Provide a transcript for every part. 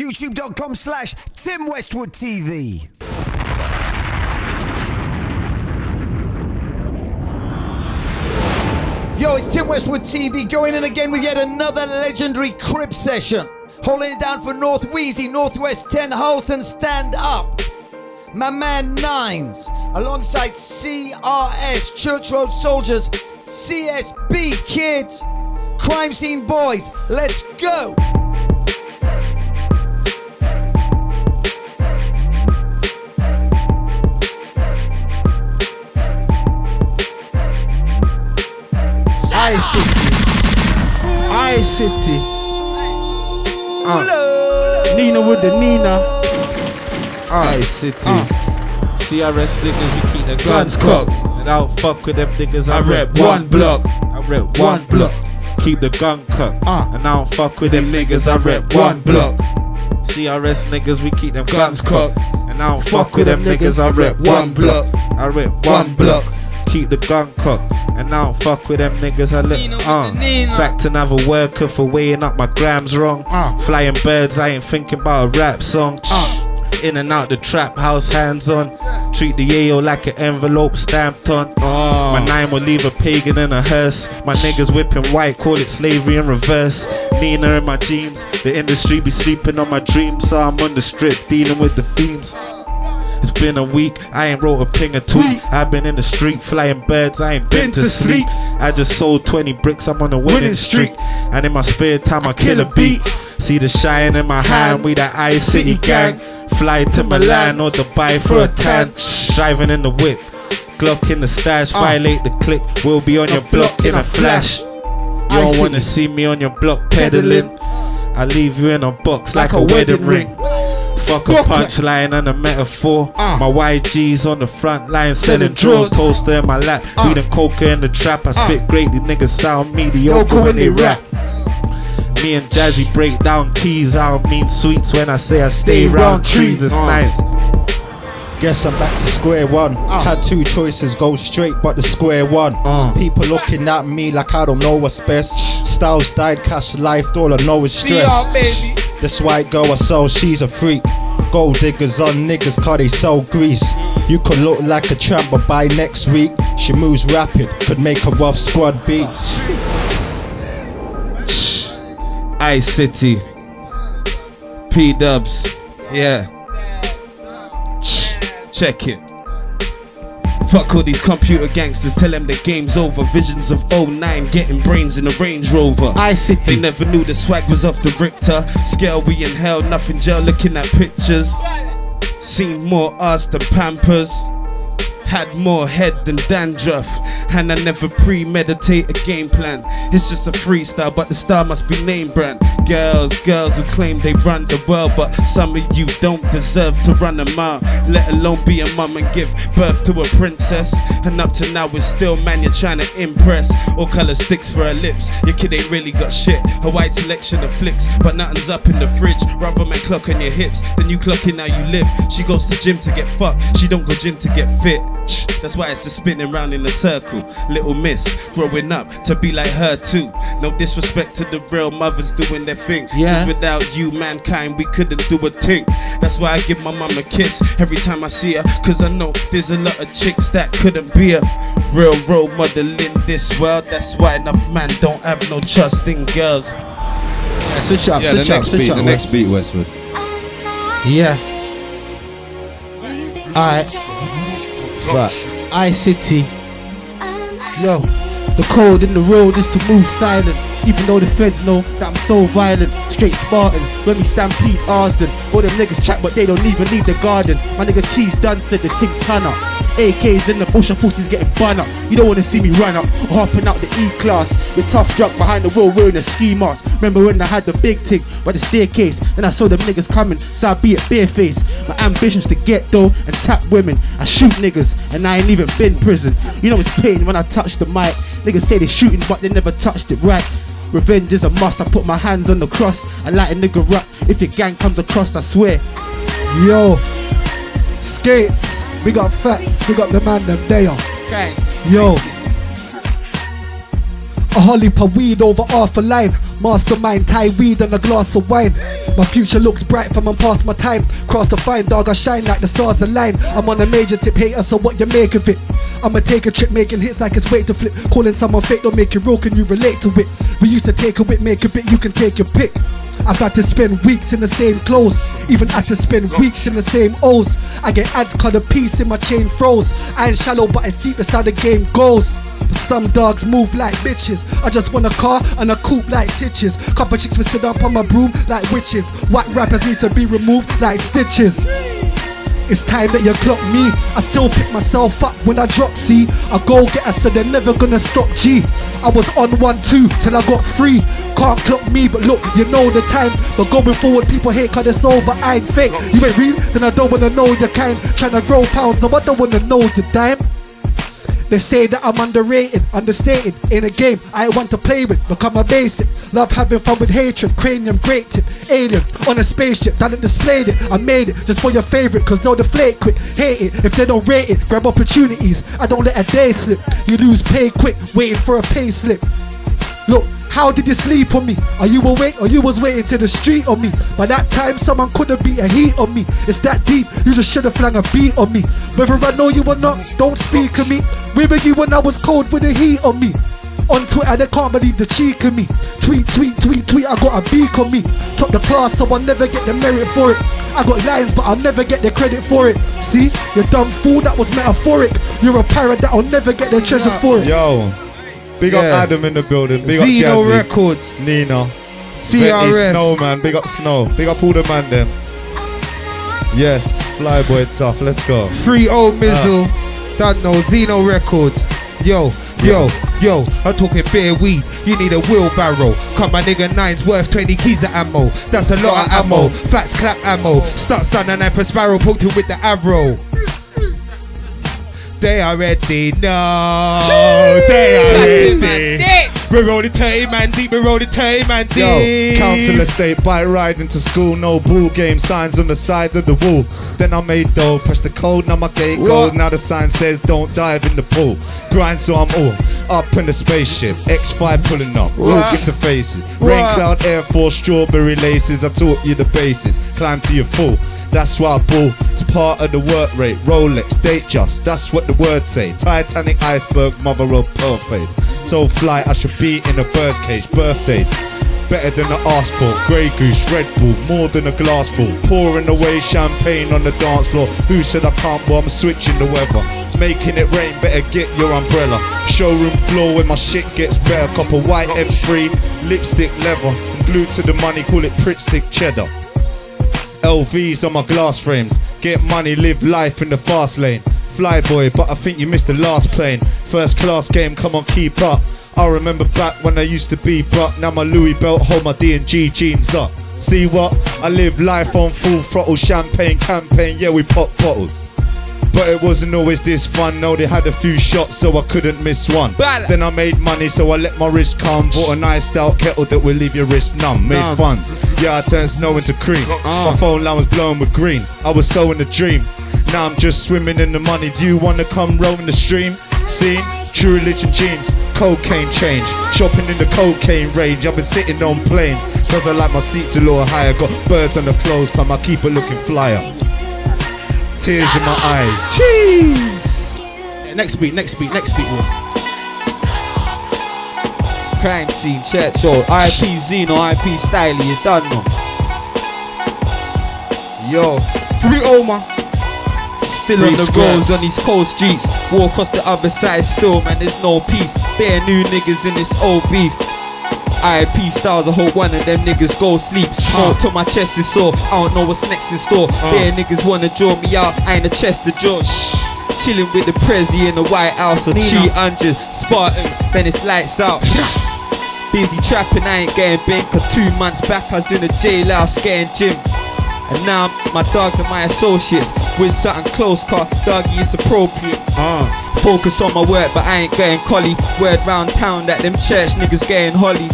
YouTube.com slash Tim Westwood TV. Yo, it's Tim Westwood TV going in again with yet another legendary crib session. Holding it down for North Wheezy, Northwest 10, Harlesden, stand up. My man Nines, alongside CRS, Church Road Soldiers, CSB Kids, Crime Scene Boys. Let's go. Ice City. Ice City. Uh, Nina with the Nina. Ice City. uh. CRS niggas, we keep the Guns guns cocked. And I don't fuck with them niggas, I, I rep rep one one block. I rep one One block. block. Keep the gun cocked. Uh. And I don't fuck with them niggas, I rep one block. CRS niggas, we keep them guns cocked. And I don't fuck with them niggas, I rep one block. I rep one block. Keep the gun cocked. And I don't fuck with them niggas, I let uh. Sacked another worker for weighing up my grams wrong. Uh. Flying birds, I ain't thinking about a rap song. Uh. In and out the trap house, hands on. Treat the yayo like an envelope stamped on. My nine will leave a pagan in a hearse. My niggas whipping white, call it slavery in reverse. Nina in my jeans, the industry be sleeping on my dreams, so I'm on the strip dealing with the fiends. It's been a week, I ain't wrote a ping or tweet. I've been in the street flying birds, I ain't been, to sleep. I just sold 20 bricks, I'm on a winning, Winning streak. And in my spare time, I, kill a beat. See the shine in my hand, we that Ice City gang. Fly to Milan or Dubai for a tan. Driving in the whip, Glock in the stash, uh. violate the click. We'll be on your block in a flash. You I don't wanna see me on your block peddling. I leave you in a box like, a wedding ring. Fuck a punchline and a metaphor. Uh. My YG's on the front line selling Selling drawers, drawers. toaster in my lap. Uh. Weed and coca in the trap. I spit great, these niggas sound mediocre Local when when they they rap. Me and Jazzy break down keys. I don't mean sweets when I say I stay Stay round round trees. trees. It's Uh. nice. Guess I'm back to square one. Had two choices, go straight but the square one. Uh. People looking at me like I don't know what's best. Styles died, cash life, all I know is stress. This white girl I saw, she's a freak. Gold diggers on niggas, car they sell grease. You could look like a tramp, but by next week, she moves rapid, could make a rough squad beat. Ice City. P Dubs. Yeah. Check it. Fuck all these computer gangsters, tell them the game's over. Visions of 09, getting brains in a Range Rover. I They City. never knew the swag was off the Richter. Scale we in hell, nothing gel looking at pictures. Seen more ass than Pampers. Had more head than dandruff. And I never premeditate a game plan. It's just a freestyle, but the star must be name brand. Girls, girls who claim they run the world, but some of you don't deserve to run a mile. Let alone be a mum and give birth to a princess. And up to now, it's still man you're trying to impress. All color sticks for her lips. Your kid ain't really got shit. A wide selection of flicks, but nothing's up in the fridge. Rubber man clock on your hips, then you clock in how you live. She goes to gym to get fucked, she don't go gym to get fit. That's why it's just spinning round in a circle. Little miss, growing up to be like her too. No disrespect to the real mothers doing their thing. 'Cause Yeah. without you, mankind, we couldn't do a thing. That's why I give my mom a kiss every time I see her. Cause I know there's a lot of chicks that couldn't be a real role model in this world. That's why enough man don't have no trust in girls. Yeah, switch up, Yeah, the switch up, next switch beat, up. the next beat, Westwood. Yeah. Alright. Ice City. Yo, the code in the road is to move silent. Even though the feds know that I'm so violent. Straight Spartans, when we stampede Harlesden. All them niggas chat, but they don't even leave the garden. My nigga Keys done said the ting ton up. AKs in the bush and pussies getting bun up. You don't wanna see me run up, hopping out the E class. With tough truck behind the wheel wearing a ski mask. Remember when I had the big tick by the staircase? Then I saw them niggas coming, so I be at bareface. My ambition's to get though and tap women. I shoot niggas and I ain't even been in prison. You know it's pain when I touch the mic. Niggas say they shooting but they never touched it right. Revenge is a must. I put my hands on the cross and light a nigga up. If your gang comes across, I swear. Yo, skates, we got fats, we got the man them there. Yo, a holly per weed over half a line. Mastermind, tie weed and a glass of wine. My future looks bright from I'm past my time. Cross the fine dog, I shine like the stars align. I'm on a major tip hater, so what you make of it? I'ma take a trip, making hits like it's wait to flip. Calling someone fake, don't make it real, can you relate to it? We used to take a whip, make a bit, you can take your pick. I've had to spend weeks in the same clothes, even had to spend weeks in the same O's. I get ads cut a piece in my chain froze. I ain't shallow, but it's deep, that's how the game goes. But some dogs move like bitches. I just want a car and a coupe like titches. Couple chicks will sit up on my broom like witches. White rappers need to be removed like stitches. It's time that you clock me. I still pick myself up when I drop C. I go get getter, so they're never gonna stop G. I was on one, two till I got three. Can't clock me, but look, you know the time. But going forward, people hate cause it's over. I ain't fake. You ain't real, then I don't wanna know your kind. Tryna grow pounds, no, I don't wanna know the dime. They say that I'm underrated, understated in a game I want to play with, become a basic. Love having fun with hatred, cranium, great tip, alien on a spaceship. It displayed it, I made it just for your favorite, cause they'll deflate quick. Hate it if they don't rate it, grab opportunities. I don't let a day slip. You lose pay quick, waiting for a pay slip. Look, how did you sleep on me? Are you awake or you was waiting to the street on me? By that time, someone could have beat a heat on me. It's that deep, you just should have flung a beat on me. Whether I know you or not, don't speak of me. Where were you when I was cold with the heat on me? On Twitter, they can't believe the cheek of me. Tweet, tweet, tweet, tweet, I got a beak on me. Top the class, so I'll never get the merit for it. I got lines, but I'll never get the credit for it. See, you dumb fool, that was metaphoric. You're a parrot that I'll never get the treasure for it. Yo, big up Yeah. Adam in the building. Big Zeno up Jazzy. Records. Nina. CRS. Betty Snow, man. Big up Snow. Big up all the man them. Yes, Flyboy Tuff. Let's go. Free old uh. Mizzle. Don't know. Zeno Records. Yo, yo, yo, I'm talking beer weed. You need a wheelbarrow. Cut my nigga nines worth 20 keys of ammo. That's a lot of ammo. Fats clap ammo. Start stun and for sparrow poked him with the arrow. They are ready, no. They are ready. We're rolling Tay man deep, we're rolling Tay man Yo, deep. council estate, bike riding to school, no ball game signs on the side of the wall. Then I made dough, press the code, now my gate goes. Now the sign says don't dive in the pool. Grind so I'm all up in the spaceship. X5 pulling up, walk into faces. Rain What? cloud, Air Force, strawberry laces. I taught you the basics, climb to your full. That's why I ball. It's part of the work rate. Rolex, Datejust. That's what the words say. Titanic iceberg, mother of pearl face. So fly, I should be in a birdcage. Birthdays. Better than I asked for. Grey Goose, Red Bull, more than a glass full. Pouring away champagne on the dance floor. Who said I can't? Well, I'm switching the weather. Making it rain, better get your umbrella. Showroom floor where my shit gets better. Of white M3, lipstick leather. Glued to the money, call it Pritt Stick Cheddar. LVs on my glass frames. Get money, live life in the fast lane. Flyboy, but I think you missed the last plane. First class game, come on, keep up. I remember back when I used to be buck. Now my Louis belt hold my D&G jeans up. See what? I live life on full throttle, champagne campaign. Yeah, we pop bottles. But it wasn't always this fun. No, they had a few shots, so I couldn't miss one. Bala. Then I made money, so I let my wrist calm. Bought a nice out kettle that will leave your wrist numb. Made Numb. funds. Yeah, I turned snow into cream. Ah. My phone line was blowing with green. I was so in a dream. Now I'm just swimming in the money. Do you wanna come roam the stream? Scene, true religion jeans, cocaine change. Shopping in the cocaine range. I've been sitting on planes. Cause I like my seats a little higher. Got birds on the clothes, fam. I keep it looking flyer. Tears in my eyes. Cheese. Next beat, next beat, next beat. Crime scene, chat show, IP Zeno, IP Styly, you done know. Yo, Free Oma. still Free on the roads on these cold streets. Walk across the other side still, man, there's no peace. Bare new niggas in this old beef. IP styles, I hope one of them niggas go sleep. Smoke till my chest is sore. I don't know what's next in store. Uh. Bare niggas wanna draw me out. I ain't a chest to judge. Chilling with the Prezi in the White House or 300 Spartans, then it's lights out. Busy trapping, I ain't getting bink. Cause two months back I was in a jailhouse getting gym. And now my dogs are my associates. With something close, car doggy is appropriate. Uh. Focus on my work, but I ain't getting collie. Word round town that them church niggas getting holly.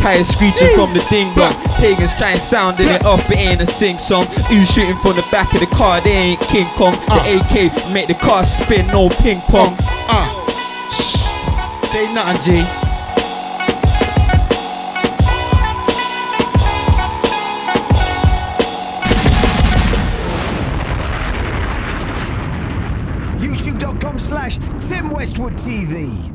Tires screeching from the ding dong. Pagans trying sounding it off, it ain't a sing song. You shooting from the back of the car, they ain't King Kong. The AK make the car spin, no ping pong. Uh. Say nothing, G. slash Tim Westwood TV.